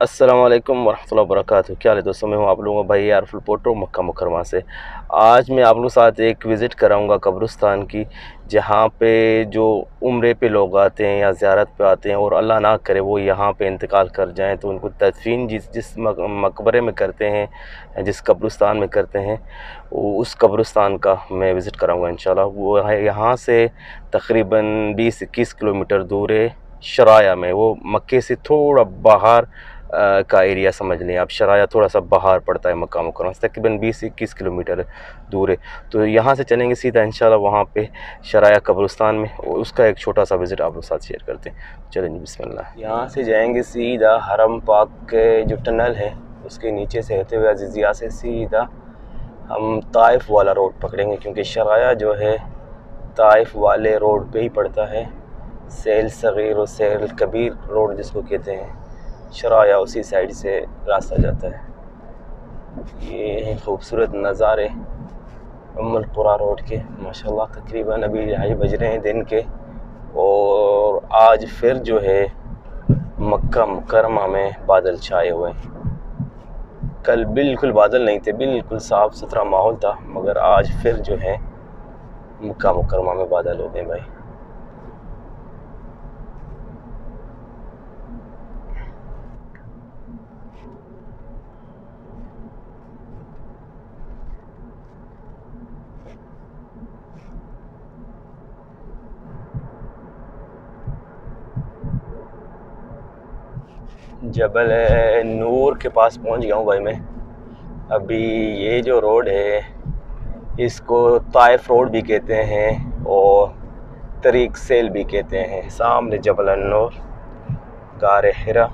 अस्सलाम वालेकुम वरहमतुल्लाहि वबरकातुहू। क्या हाल है दोस्तों? मैं हूँ आप लोगों का भाई आरफुल पोटो, मक्का मुकरमा से। आज मैं आप लोगों के साथ एक विज़िट कराऊँगा कब्रिस्तान की, जहाँ पे जो उम्र पे लोग आते हैं या ज़्यारत पे आते हैं और अल्लाह ना करे वो यहाँ पे इंतकाल कर जाएँ तो उनको तदफीन जिस जिस मकबरे में करते हैं, जिस कब्रिस्तान में करते हैं उस कब्रिस्तान का मैं विज़िट कराऊँगा इन वो यहाँ से तकरीबन बीस इक्कीस किलोमीटर दूर है, शराया में। वो मक्के से थोड़ा बाहर का एरिया समझ लें आप, शराया थोड़ा सा बाहर पड़ता है मक्का मुकरम तकरीबन बीस इक्कीस किलोमीटर दूर है। तो यहाँ से चलेंगे सीधा, इंशाल्लाह वहाँ पर शराया कब्रस्तान में उसका एक छोटा सा विज़िट आप लोग साथ शेयर करते हैं। चलेंगे बिस्मिल्लाह। यहाँ से जाएँगे सीधा हरम पाक के जो टनल है, उसके नीचे से होते हुए अजीज़िया से सीधा हम ताइफ वाला रोड पकड़ेंगे, क्योंकि शराया जो है, ताइफ वाले रोड पे ही पड़ता है। सेल सग़ीर और सेल कबीर रोड जिसको कहते हैं। शराया उसी साइड से रास्ता जाता है। ये हैं खूबसूरत नज़ारे अमलपुरा रोड के। माशाल्लाह, तकरीबन अभी ढाई बज रहे हैं दिन के। और आज फिर जो है, मक्का मुकरमा में बादल छाए हुए कल बिल्कुल बादल नहीं थे, बिल्कुल साफ़ सुथरा माहौल था, मगर आज फिर जो है, मक्का मुकरमा में बादल हो गए भाई। जबल नूर के पास पहुँच गया हूँ भाई मैं। अभी ये जो रोड है, इसको ताइफ रोड भी कहते हैं और तरीक सेल भी कहते हैं। सामने जबल नूर। गार हिरा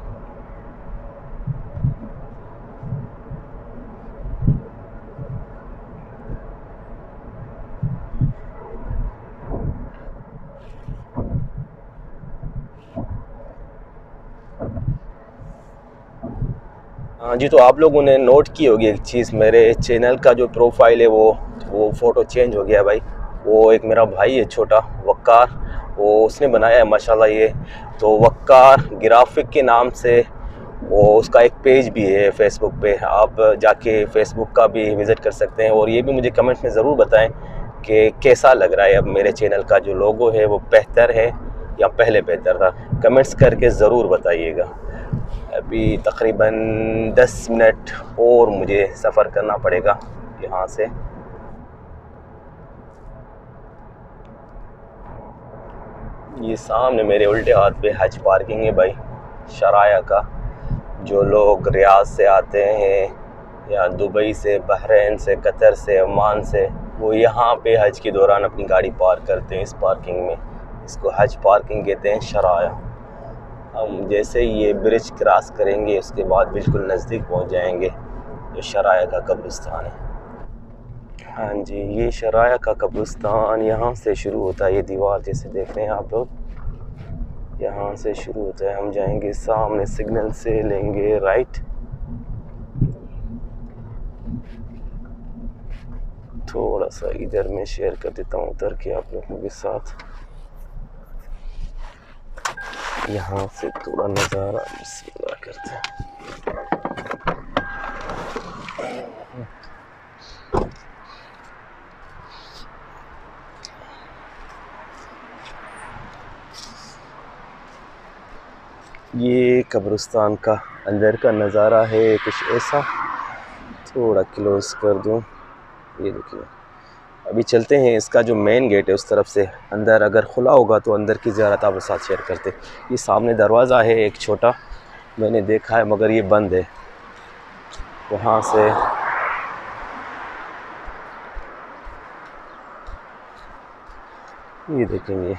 हाँ जी तो आप लोगों ने नोट की होगी एक चीज़ मेरे चैनल का जो प्रोफ़ाइल है वो वो फ़ोटो चेंज हो गया भाई। वो एक मेरा भाई है छोटा, वक्कार। वो उसने बनाया है, माशाल्लाह ये। तो वक्कार ग्राफिक के नाम से वो उसका एक पेज भी है फेसबुक पे। आप जाके फेसबुक का भी विज़िट कर सकते हैं और ये भी मुझे कमेंट में ज़रूर बताएँ कि कैसा लग रहा है अब मेरे चैनल का जो लोगो है, वो बेहतर है या पहले बेहतर था। कमेंट्स करके ज़रूर बताइएगा। अभी तकरीबन 10 मिनट और मुझे सफ़र करना पड़ेगा यहाँ से। ये सामने मेरे उल्टे हाथ पे हज पार्किंग है भाई, शराया का। जो लोग रियाज से आते हैं या दुबई से, बहरीन से, कतर से ओमान से, वो यहाँ पे हज के दौरान अपनी गाड़ी पार्क करते हैं इस पार्किंग में। इसको हज पार्किंग कहते हैं शराया। हम जैसे ये ब्रिज क्रॉस करेंगे, उसके बाद बिल्कुल नज़दीक पहुँच जाएँगे। जो शराया का कब्रिस्तान है। हाँ जी, ये शराया का कब्रिस्तान यहाँ से शुरू होता है। ये दीवार जैसे देख रहे हैं आप लोग। यहाँ से शुरू होता है। हम जाएँगे सामने सिग्नल से लेंगे राइट थोड़ा सा इधर में शेयर कर देता हूँ उतर के आप लोगों के साथ। यहाँ से थोड़ा नज़ारा करते हैं। ये कब्रिस्तान का अंदर का नज़ारा है कुछ ऐसा। थोड़ा क्लोज कर दूँ। ये देखिए। अभी चलते हैं, इसका जो मेन गेट है, उस तरफ़ से अंदर अगर खुला होगा तो अंदर की ज़्यारत आप साथ शेयर करते। ये सामने दरवाज़ा है, एक छोटा, मैंने देखा है, मगर ये बंद है। वहाँ से ये देखेंगे,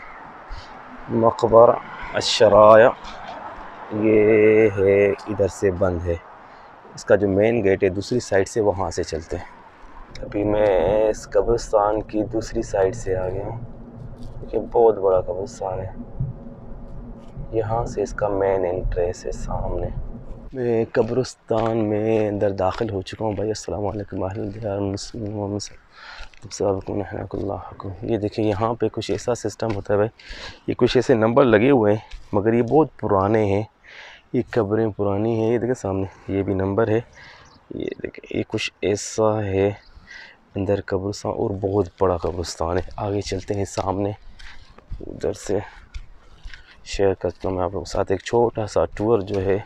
मकबर अशराया, ये है, इधर से बंद है। इसका जो मेन गेट है, दूसरी साइड से वहाँ से चलते हैं। अभी मैं इस कब्रिस्तान की दूसरी साइड से आ गया हूँ। ये बहुत बड़ा कब्रिस्तान है। यहाँ से इसका मेन एंट्रेंस है सामने। मैं कब्रिस्तान में अंदर दाखिल हो चुका हूँ भाई। अस्सलाम वालेकुम ये देखिए, यहाँ पे कुछ ऐसा सिस्टम होता है भाई। ये कुछ ऐसे नंबर लगे हुए हैं, मगर ये बहुत पुराने हैं। ये कब्रें पुरानी हैं। ये देखें सामने, ये भी नंबर है। ये देखें ये कुछ ऐसा है। अंदर कब्रस्तान और बहुत बड़ा कब्रस्तान है। आगे चलते हैं सामने। उधर से शेयर करता हूँ मैं आप लोगों के साथ। एक छोटा सा टूर जो है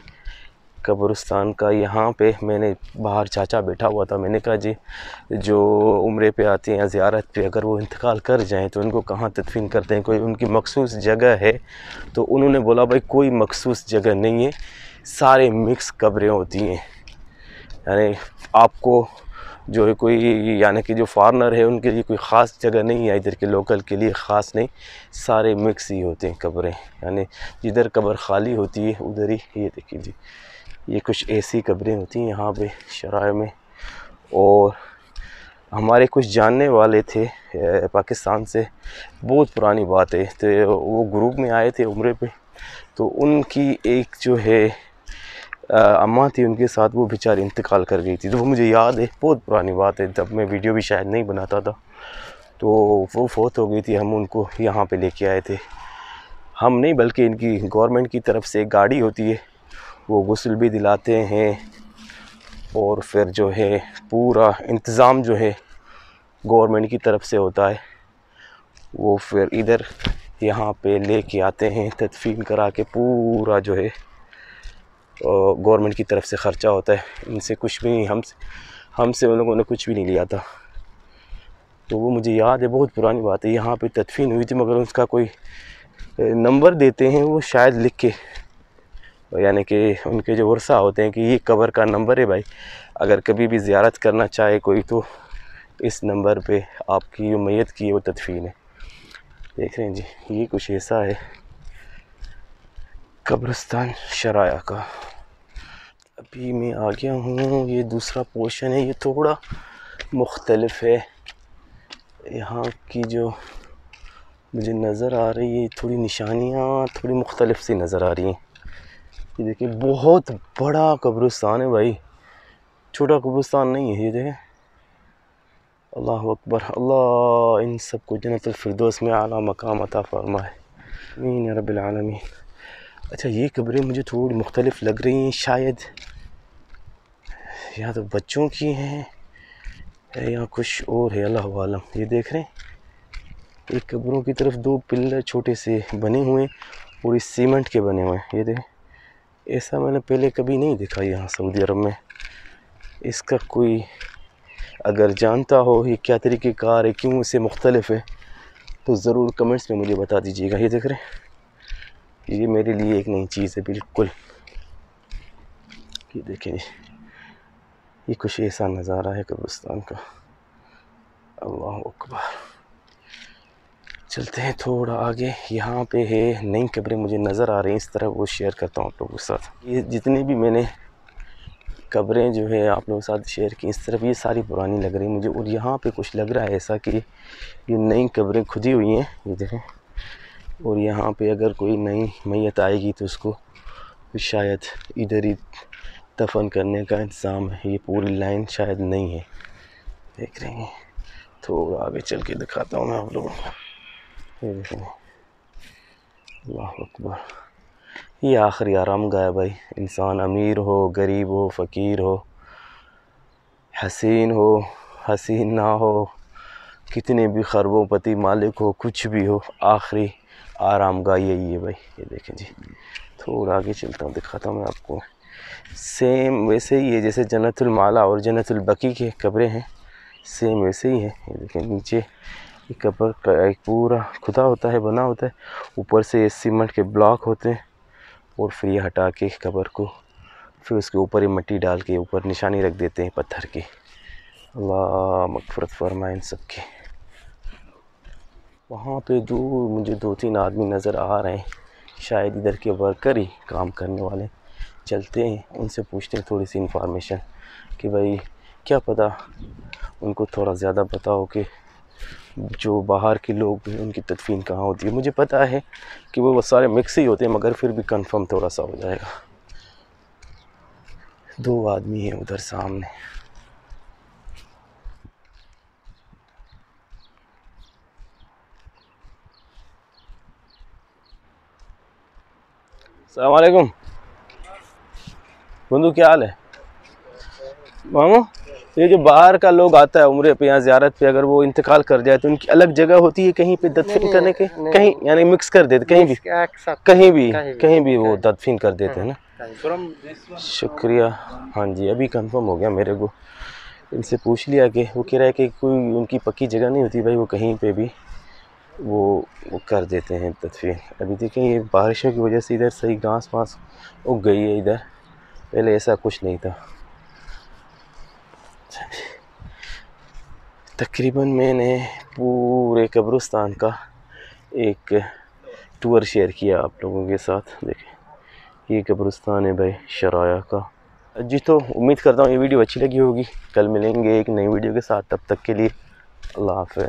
कब्रस्तान का। यहाँ पे मैंने बाहर चाचा बैठा हुआ था। मैंने कहा, जी, जो उम्र पे आते हैं या ज़्यारत पे, अगर वो इंतकाल कर जाएँ तो उनको कहाँ तदफीन करते हैं? कोई उनकी मखसूस जगह है तो उन्होंने बोला, भाई, कोई मखसूस जगह नहीं है। सारे मिक्स कब्रें होती हैं। यानी आपको जो है कोई, यानी कि जो फॉरनर है, उनके लिए कोई ख़ास जगह नहीं है, इधर के लोकल के लिए ख़ास नहीं। सारे मिक्स ही होते हैं कब्रें, यानी जिधर कब्र खाली होती है, उधर ही, ये देखिए जी, ये कुछ ऐसी कब्रें होती हैं यहाँ पे शराय में। और हमारे कुछ जानने वाले थे पाकिस्तान से, बहुत पुरानी बात। है तो वो ग्रुप में आए थे उम्र पे तो उनकी एक जो है अम्मा थी, उनके साथ वो बेचारी इंतकाल कर गई थी। तो वो मुझे याद है, बहुत पुरानी बात है तब मैं वीडियो भी शायद नहीं बनाता था। तो वो फोत हो गई थी, हम उनको यहाँ पे लेके आए थे। हम नहीं, बल्कि इनकी गवर्नमेंट की तरफ़ से एक गाड़ी होती है, वो गसल भी दिलाते हैं। और फिर जो है, पूरा इंतज़ाम जो है, गवर्नमेंट की तरफ़ से होता है। वो फिर इधर यहाँ पे लेके आते हैं, तदफीन करा के पूरा जो है गवर्नमेंट की तरफ़ से ख़र्चा होता है। इनसे कुछ भी नहीं हमसे हमसे उन लोगों ने कुछ भी नहीं लिया था। तो वो मुझे याद है, बहुत पुरानी बात है। यहाँ पे तदफीन हुई थी, मगर उसका कोई नंबर देते हैं वो शायद लिख के। यानी कि उनके जो वर्षा होते हैं कि ये कबर का नंबर है भाई। अगर कभी भी ज़्यारत करना चाहे कोई तो इस नंबर पे आपकी जो मैत की है वो तदफीन है। देख रहे हैं जी, ये कुछ ऐसा है। कब्रस्तान शराया का। अभी मैं आ गया हूँ, ये दूसरा पोर्शन है, ये थोड़ा मुख्तलफ है। यहाँ की जो मुझे नज़र आ रही है थोड़ी निशानियाँ, थोड़ी मुख्तलफ सी नज़र आ रही हैं। ये देखिए, बहुत बड़ा कब्रिस्तान है भाई। छोटा कब्रिस्तान नहीं है, ये देखें। अल्लाह अकबर, अल्लाह, इन सबको जन्नतफरदोस में आला मकाम अता फरमाए। मीन रबालमीन अच्छा ये कब्रें मुझे थोड़ी मुख्तलिफ़ लग रही हैं शायद। या तो बच्चों की हैं, या कुछ और है, अल्लाह आलम। ये देख रहे हैं, एक कब्रों की तरफ़ दो पिल्लर छोटे से बने हुए हैं और इस सीमेंट के बने हुए हैं। ये देखें, ऐसा मैंने पहले कभी नहीं देखा यहाँ सऊदी अरब में। इसका कोई अगर जानता हो ये क्या तरीके कार है, क्यों इसे मुख्तलिफ़ है तो ज़रूर कमेंट्स में मुझे बता दीजिएगा। ये देख रहे हैं ये मेरे लिए एक नई चीज़ है, बिल्कुल। ये देखें, ये कुछ ऐसा नज़ारा है कब्रिस्तान का। अल्लाह अकबर। चलते हैं थोड़ा आगे। यहाँ पे है, नई कब्रें मुझे नज़र आ रही हैं, इस तरह वो शेयर करता हूँ आप लोगों के साथ। ये जितनी भी मैंने कब्रें जो है आप लोगों के साथ शेयर की, इस तरफ़ ये सारी पुरानी लग रही है मुझे, और यहाँ पे कुछ लग रहा है ऐसा कि ये नई कब्रें खुदी हुई हैं। ये देखें। और यहाँ पे अगर कोई नई मैयत आएगी तो उसको शायद इधर ही दफन करने का इंतज़ाम है। ये पूरी लाइन शायद नहीं है। देख रहे हैं। थोड़ा आगे चल के दिखाता हूँ मैं आप लोगों को। देखें अल्लाह अकबर। ये आखिरी आराम गाय भाई। इंसान अमीर हो, गरीब हो, फ़कीर हो, हसीन हो, हसीन ना हो, कितने भी खरबों पति मालिक हो, कुछ भी हो, आखिरी आराम गाह यही है भाई, ये देखें जी। थोड़ा आगे चलता हूँ, दिखाता हूँ मैं आपको। सेम वैसे ही है, जैसे जन्नतुलमाला और जन्नतुलबकी के कब्रें हैं सेम वैसे ही है। ये देखें, नीचे ये कब्र का एक पूरा खुदा होता है, बना होता है। ऊपर से सीमेंट के ब्लॉक होते हैं और फिर ये हटा के कब्र को, फिर उसके ऊपर ही मिट्टी डाल के ऊपर निशानी रख देते हैं पत्थर की। अल्लाह इन सब की। वहाँ पे दूर मुझे दो तीन आदमी नज़र आ रहे हैं। शायद इधर के वर्कर ही काम करने वाले। चलते हैं, उनसे पूछते हैं थोड़ी सी इन्फॉर्मेशन कि भाई, क्या पता उनको थोड़ा ज़्यादा पता हो कि जो बाहर के लोग हैं, उनकी तदफीन कहाँ होती है। मुझे पता है कि वो सारे मिक्स ही होते हैं, मगर फिर भी कंफर्म थोड़ा सा हो जाएगा। दो आदमी हैं उधर सामने। अलकुम बंधु क्या हाल है? मामू ये जो बाहर का लोग आता है उम्र पे यहाँ ज़्यारत पे अगर वो इंतकाल कर जाए तो उनकी अलग जगह होती है कहीं पे दफन करने के? कहीं यानी मिक्स कर देते कहीं भी। कहीं भी कहीं भी वो दफन कर देते हैं ना। शुक्रिया। हाँ जी अभी कंफर्म हो गया मेरे को। इनसे पूछ लिया कि वो कह रहा है कि कोई उनकी पक्की जगह नहीं होती भाई वो कहीं पे भी। वो वो कर देते हैं तदफीन अभी देखें, ये बारिशों की वजह से इधर सही घास वास उग गई है इधर। पहले ऐसा कुछ नहीं था। तकरीबन मैंने पूरे कब्रिस्तान का एक टूर शेयर किया आप लोगों के साथ। देखें, ये कब्रिस्तान है भाई, शराया का। जी तो उम्मीद करता हूँ ये वीडियो अच्छी लगी होगी। कल मिलेंगे एक नई वीडियो के साथ। तब तक के लिए अल्लाह हाफ़